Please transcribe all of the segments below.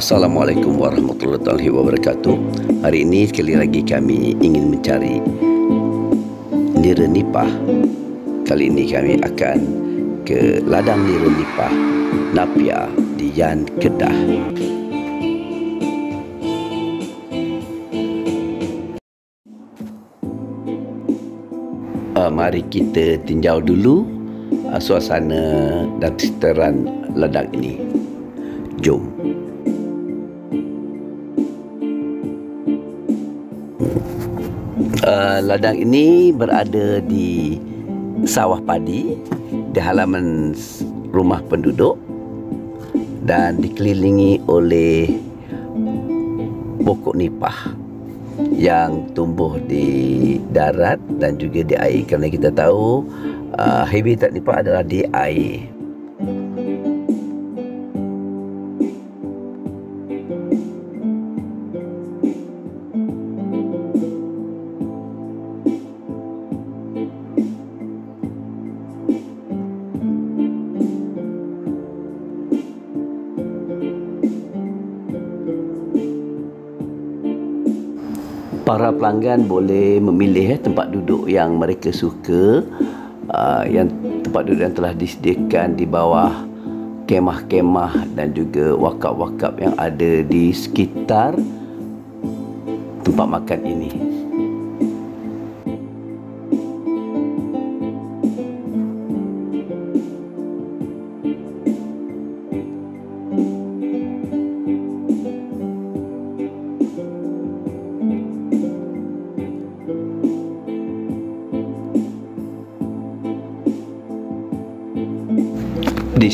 Assalamualaikum warahmatullahi wabarakatuh. Hari ini sekali lagi kami ingin mencari nira nipah. Kali ini kami akan ke ladang nira nipah Napia di Yan Kedah. Uh, mari kita tinjau dulu uh, suasana dan sekitaran ladang ini. Jom. Uh, ladang ini berada di sawah padi di halaman rumah penduduk dan dikelilingi oleh pokok nipah yang tumbuh di darat dan juga di air kerana kita tahu uh, habitat nipah adalah di air. Para pelanggan boleh memilih eh, tempat duduk yang mereka suka uh, yang tempat duduk yang telah disediakan di bawah kemah-kemah dan juga wakap-wakap yang ada di sekitar tempat makan ini.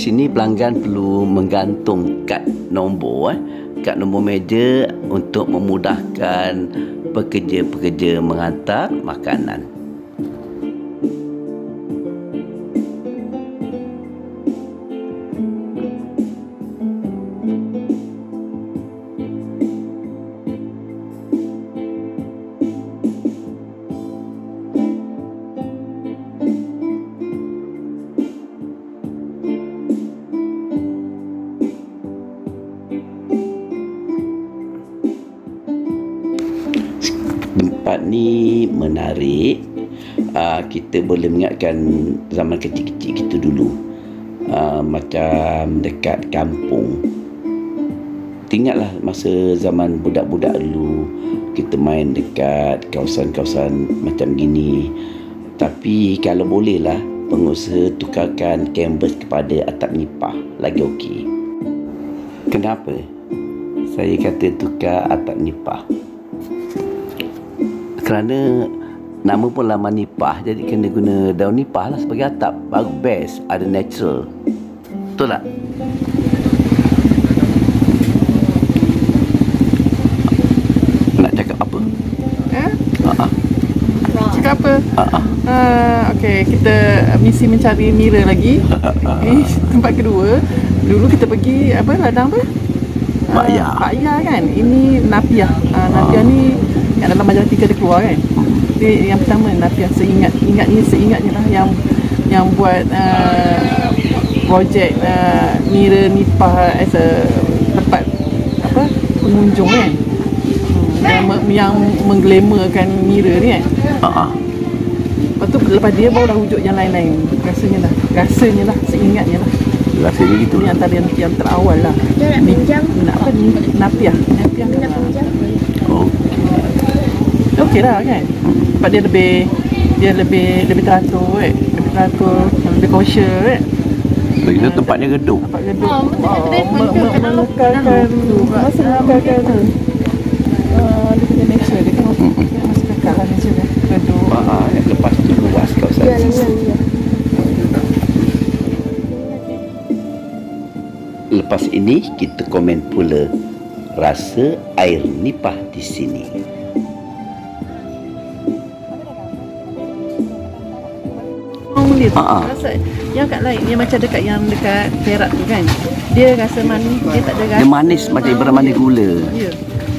Sini pelanggan perlu menggantung kad nombor eh, kad nombor meja untuk memudahkan pekerja-pekerja menghantar makanan. Ni menarik uh, kita boleh mengingatkan zaman kecil-kecil kita dulu uh, macam dekat kampung. Ingatlah masa zaman budak-budak dulu kita main dekat kawasan-kawasan macam gini. Tapi kalau bolehlah pengusaha tukarkan kanvas kepada atap nipah lagi okey kenapa? Saya kata tukar atap nipah kerana nama pun lama nipah jadi kena guna daun nipah lah sebagai atap baru best ada natural betul tak nak cakap apa Eh? uh-uh. Cakap apa? Uh-uh. Uh, okay, kita misi mencari Mira lagi. Okay, tempat kedua. Dulu kita pergi apa ladang apa? Pak Ya. Pak Ya kan. Ini Napia. Uh, Napia ni yang dalam majalah tiga dia keluar kan. Dia yang pertama Napia seingat ingat ni seingatnya lah yang yang buat uh, projek uh, Mira Nipah as a tempat apa pengunjung kan. Hmm, yang, me- yang mengglamourkan Mira ni kan. Uh-uh. Lepas tu lepas dia baru dah wujud yang lain-lain Rasanya lah Rasanya lah Seingatnya lah rasanya gitu. Itu yang antara yang, yang terawal lah. Dia nak Ni- pinjam? Nak apa ni? Napiah. Napiah Nak pinjam? oh. Okey lah kan? Sebab dia lebih Dia lebih Lebih teratur eh? Lebih teratur Lebih kosher eh? Begitu tempatnya redup Tempat gedung. Oh, betul, oh, kedai pun me- me- dekat dalam- Menekalkan dalam. Masa menekalkan uh, Dia punya nature Dia kan Masih kekal lah nature dia. Gedung. Uh, lepas tu luas kawasan Ya, ya, ya. Lepas ini kita komen pula rasa air nipah di sini. Dia tu. Ha. Rasa yang kat lain yang macam dekat yang dekat Perak tu kan. Dia rasa manis, dia tak ada rasa. Dia manis macam ibarat manis gula. Ya.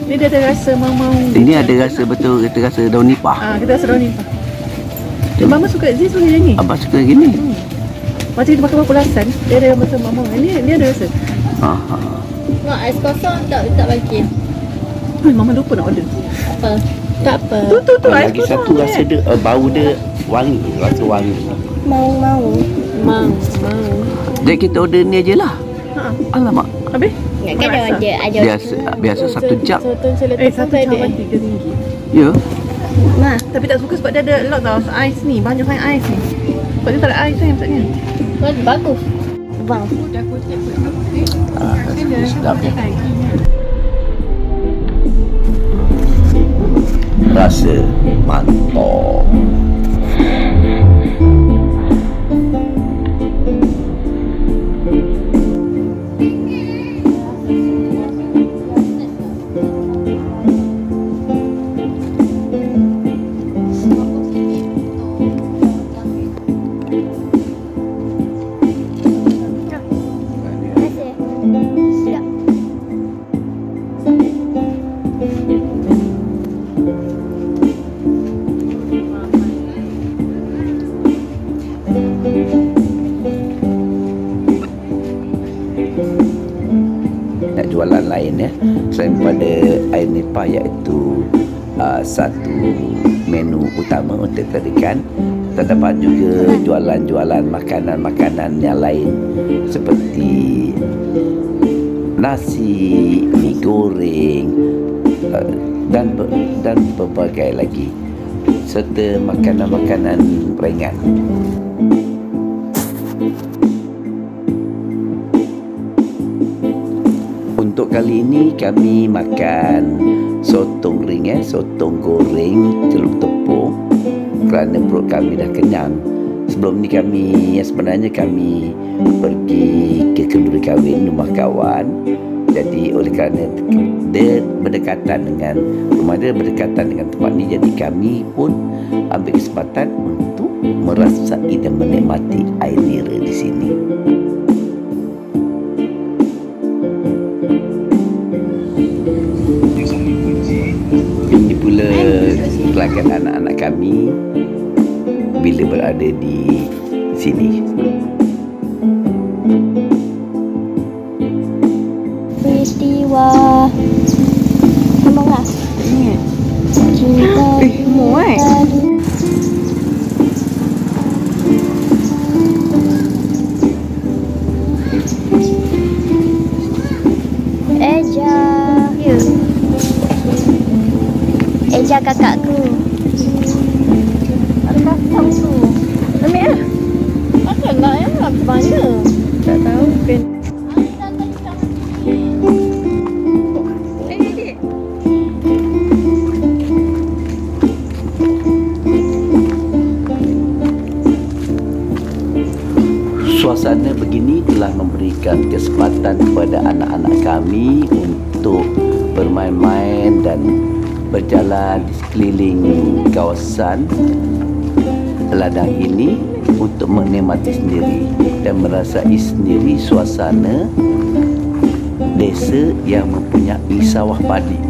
Ni dia ada rasa mau-mau. Ini ada rasa betul kita rasa daun nipah. Ah, kita rasa daun ni. Dia mama suka Zee suka yang ni. Abang suka gini. Macam kita makan berapa lasan, dia ada macam mama. Ini dia ada rasa. Ha, ha. Mak ais kosong tak tak bagi. Hai, Mama lupa nak order. Apa? Tak apa. Tu tu tu ais lagi kosong satu rasa dia uh, bau dia wangi, rasa wangi. Mau mau. Mang, mang. Jadi kita order ni aje lah. Ha. Alamak. Habis? Nak kan ada ada ada. Biasa biasa satu jam. Satu seletak Eh, satu cawan tiga ringgit. Ya. Ma. Tapi tak suka sebab dia ada lot tau ais ni. Banyak sangat ais ni. Sebab dia tak ada ais kan maksudnya. Bagus. Bang. Ah, sedap ya. Rasa mantap. Jualan lain ya. Selain pada air nipah iaitu uh, satu menu utama untuk ikan terdapat juga jualan-jualan makanan-makanan yang lain seperti nasi, mie goreng uh, dan dan berbagai lagi serta makanan-makanan ringan. Kali ini kami makan sotong ring eh, sotong goreng celup tepung kerana perut kami dah kenyang. Sebelum ni kami sebenarnya kami pergi ke kenduri kahwin rumah kawan. Jadi oleh kerana dia berdekatan dengan rumah dia berdekatan dengan tempat ni jadi kami pun ambil kesempatan untuk merasai dan menikmati air nira di sini. Pelanggan anak-anak kami bila berada di sini. Peristiwa. Semangat. Ingat. Cinta. Eh, kesempatan kepada anak-anak kami untuk bermain-main dan berjalan di sekeliling kawasan ladang ini untuk menikmati sendiri dan merasai sendiri suasana desa yang mempunyai sawah padi.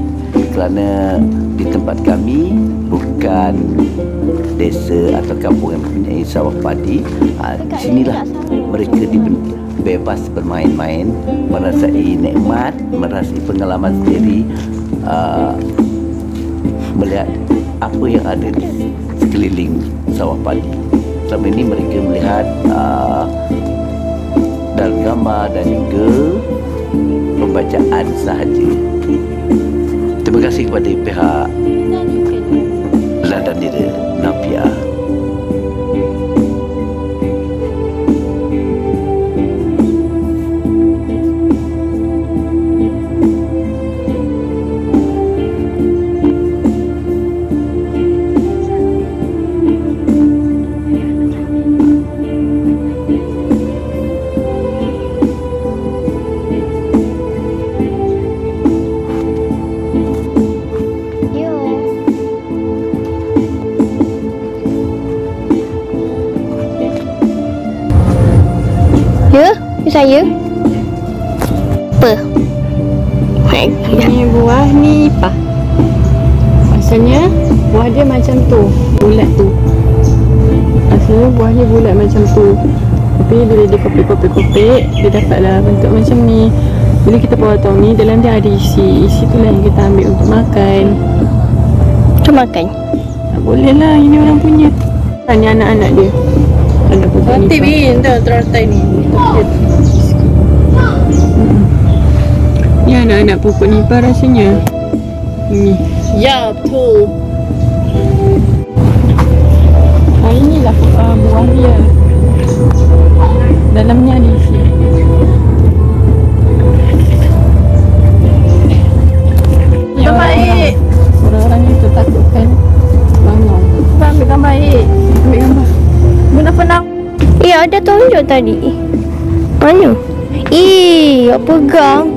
Kerana di tempat kami bukan desa atau kampung yang mempunyai sawah padi ha, di sinilah mereka diben- bebas bermain-main merasai nikmat merasai pengalaman sendiri uh, melihat apa yang ada di sekeliling sawah padi. Selama ini mereka melihat uh, dalam gambar dan juga pembacaan sahaja. Terima kasih kepada pihak Ladang Dira Napia saya. Apa? Ini buah ni apa? Asalnya buah dia macam tu, bulat tu. Asalnya buah dia bulat macam tu. Tapi bila dia kopek-kopek-kopek, dia dapatlah bentuk macam ni. Bila kita potong ni dalam dia ada isi. Isi tu lah yang kita ambil untuk makan. Tu makan. Tak boleh lah ini orang punya. Ni anak-anak dia. Anak nipah. bin, tu terantai ni. Ni anak-anak pokok nipah rasanya. Ini. Ya, betul. Ah, inilah uh, buah dia. Dalamnya ada isi. Ni Gambar orang-orang- baik. Orang-orang itu takutkan bangun. Bang, ambil gambar air. Ambil gambar. Guna penang. Eh, ada tunjuk tadi. Mana? Eh, apa pegang?